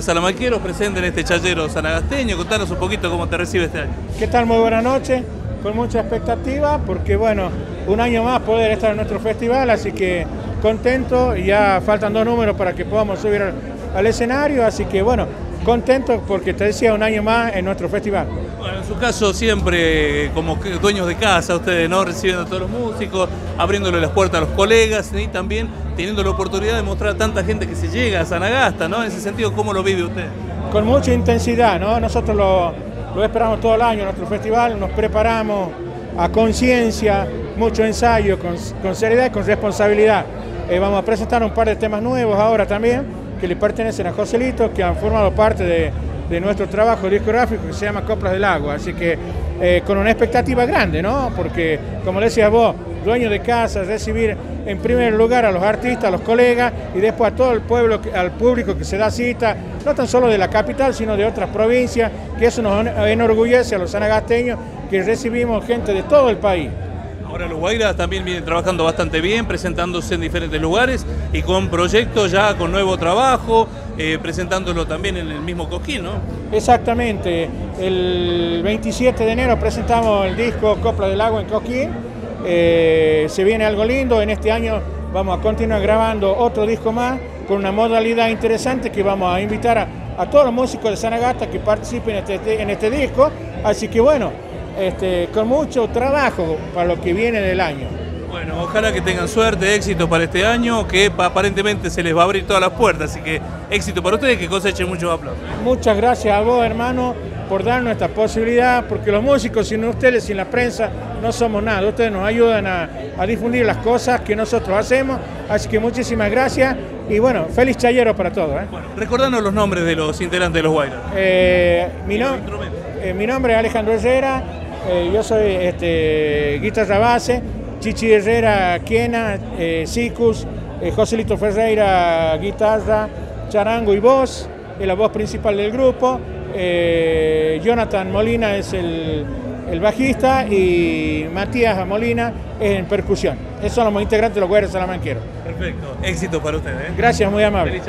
Salamanquero presente en este chayero sanagasteño, contanos un poquito cómo te recibe este año. ¿Qué tal? Muy buenas noches, con mucha expectativa porque bueno, un año más poder estar en nuestro festival, así que contento, ya faltan dos números para que podamos subir al escenario, así que bueno, contento porque te decía un año más en nuestro festival. Bueno, en su caso siempre como que dueños de casa, ustedes no recibiendo a todos los músicos, abriéndole las puertas a los colegas y también teniendo la oportunidad de mostrar a tanta gente que se llega a Sanagasta, ¿no? En ese sentido, ¿cómo lo vive usted? Con mucha intensidad, ¿no? Nosotros lo, lo esperamos todo el año en nuestro festival, nos preparamos a conciencia, mucho ensayo, con, con, seriedad y con responsabilidad. Eh, vamos a presentar un par de temas nuevos ahora también, que le pertenecen a Joselito, que han formado parte de, nuestro trabajo discográfico que se llama Coplas del Agua. Así que eh, con una expectativa grande, ¿no? Porque, como decías vos, dueño de casa, recibir en primer lugar a los artistas, a los colegas y después a todo el pueblo, al público que se da cita, no tan solo de la capital, sino de otras provincias, que eso nos enorgullece a los sanagasteños, que recibimos gente de todo el país. Ahora los Guairas también vienen trabajando bastante bien, presentándose en diferentes lugares y con proyectos ya con nuevo trabajo, eh, presentándolo también en el mismo Coquín, ¿no? Exactamente. El 27 de enero presentamos el disco Copla del Agua en Coquín. Eh, se viene algo lindo, en este año vamos a continuar grabando otro disco más con una modalidad interesante que vamos a invitar a, todos los músicos de Sanagasta que participen en este, en este disco. Así que bueno, este, con mucho trabajo para lo que viene del año. Bueno, ojalá que tengan suerte, éxito para este año, que aparentemente se les va a abrir todas las puertas, así que éxito para ustedes, que cosechen muchos aplausos. Muchas gracias a vos, hermano, por darnos esta posibilidad, porque los músicos, sin ustedes, sin la prensa, no somos nada. Ustedes nos ayudan a, a difundir las cosas que nosotros hacemos, así que muchísimas gracias y bueno, feliz chayero para todos. ¿eh? Bueno, recordanos los nombres de los integrantes de los Guayras. Eh, mi, eh, mi nombre es Alejandro Herrera, eh, yo soy este, guitarra base, Chichi Herrera, Quiena, eh, Sicus, eh, Joselito Ferreira, guitarra, charango y voz, es la voz principal del grupo. Eh, Jonathan Molina es el, el, bajista y Matías Molina es en percusión. Esos son los integrantes de los Guerreros Salamanqueros. Perfecto, éxito para ustedes. Gracias, muy amable.